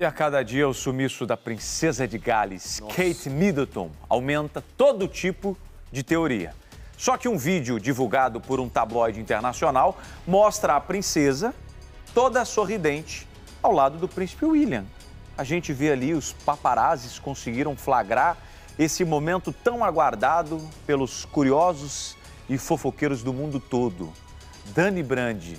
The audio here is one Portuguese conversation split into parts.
E a cada dia o sumiço da princesa de Gales, Kate Middleton, aumenta todo tipo de teoria. Só que um vídeo divulgado por um tabloide internacional mostra a princesa toda sorridente ao lado do príncipe William. A gente vê ali os paparazzis conseguiram flagrar esse momento tão aguardado pelos curiosos e fofoqueiros do mundo todo. Dani Brandi,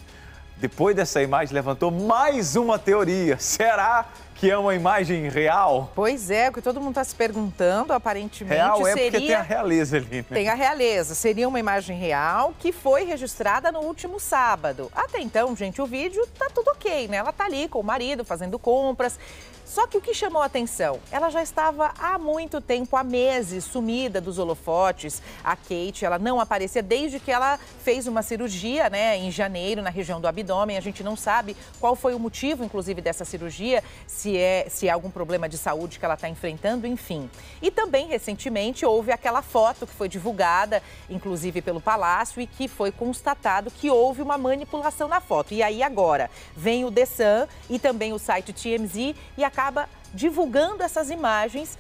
depois dessa imagem, levantou mais uma teoria. Será que é uma imagem real? Pois é, o que todo mundo está se perguntando, aparentemente Real é seria... porque tem a realeza ali, né? Tem a realeza. Seria uma imagem real que foi registrada no último sábado. Até então, gente, o vídeo tá tudo ok, né? Ela tá ali com o marido fazendo compras. Só que o que chamou a atenção? Ela já estava há muito tempo, há meses, sumida dos holofotes. A Kate, ela não aparecia desde que ela fez uma cirurgia, né, em janeiro, na região do abdômen. A gente não sabe qual foi o motivo, inclusive, dessa cirurgia, se é, se é algum problema de saúde que ela está enfrentando, enfim. E também, recentemente, houve aquela foto que foi divulgada, inclusive pelo Palácio, e que foi constatado que houve uma manipulação na foto. E aí, agora, vem o The Sun e também o site TMZ e acaba divulgando essas imagens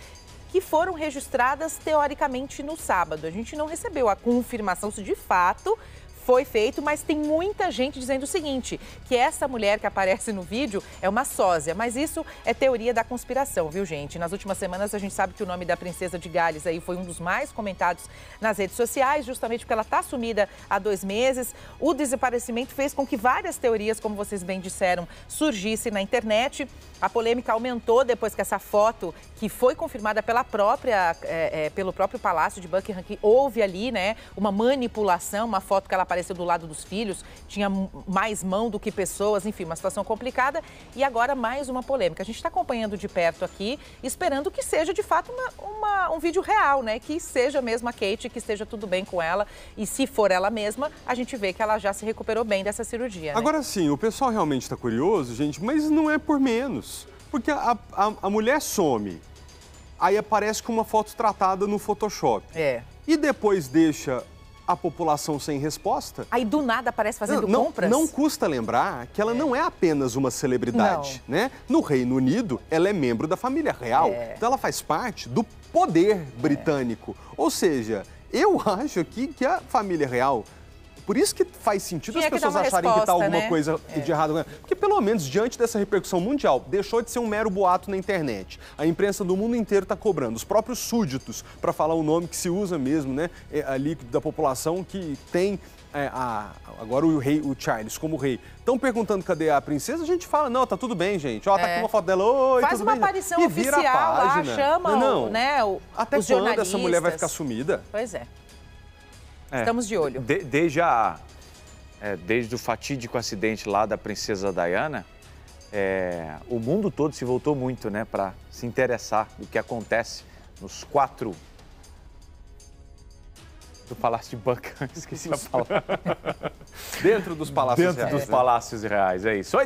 que foram registradas teoricamente no sábado. A gente não recebeu a confirmação se de fato foi feito, mas tem muita gente dizendo o seguinte, que essa mulher que aparece no vídeo é uma sósia, mas isso é teoria da conspiração, viu gente? Nas últimas semanas a gente sabe que o nome da princesa de Gales aí foi um dos mais comentados nas redes sociais, justamente porque ela está sumida há dois meses. O desaparecimento fez com que várias teorias, como vocês bem disseram, surgissem na internet. A polêmica aumentou depois que essa foto, que foi confirmada pela própria, é, é, pelo próprio Palácio de Buckingham, que houve ali, né, uma manipulação, uma foto que ela apareceu do lado dos filhos, tinha mais mão do que pessoas, enfim, uma situação complicada. E agora mais uma polêmica. A gente está acompanhando de perto aqui, esperando que seja de fato uma, uma, um vídeo real, né? Que seja mesmo a Kate, que esteja tudo bem com ela. E se for ela mesma, a gente vê que ela já se recuperou bem dessa cirurgia. Né? Agora sim, o pessoal realmente está curioso, gente, mas não é por menos. Porque a, a, a mulher some, aí aparece com uma foto tratada no Photoshop. É. E depois deixa a população sem resposta. Aí do nada aparece fazendo não, compras? Não custa lembrar que ela é. não é apenas uma celebridade, não. né? No Reino Unido, ela é membro da família real, é. então ela faz parte do poder britânico. É. Ou seja, eu acho aqui que a família real por isso que faz sentido Tinha as pessoas que acharem resposta, que está alguma né? coisa é. de errado. Porque, pelo menos, diante dessa repercussão mundial, deixou de ser um mero boato na internet. A imprensa do mundo inteiro está cobrando. Os próprios súditos, para falar o nome que se usa mesmo, né? Ali da população que tem é, a, agora o rei, o Charles, como rei, estão perguntando cadê a princesa, a gente fala, não, tá tudo bem, gente. Ó, tá É. aqui uma foto dela, oi, Faz tudo uma bem? aparição oficial lá, chama não, não. né, o- Até quando essa mulher vai ficar sumida? Pois é. É. Estamos de olho. De- desde, a, é, desde o fatídico acidente lá da princesa Diana, é, o mundo todo se voltou muito, né, para se interessar do que acontece nos quatro do Palácio de Buckingham, esqueci a palavra. Dentro dos palácios Dentro reais, dos né? palácios reais, é isso.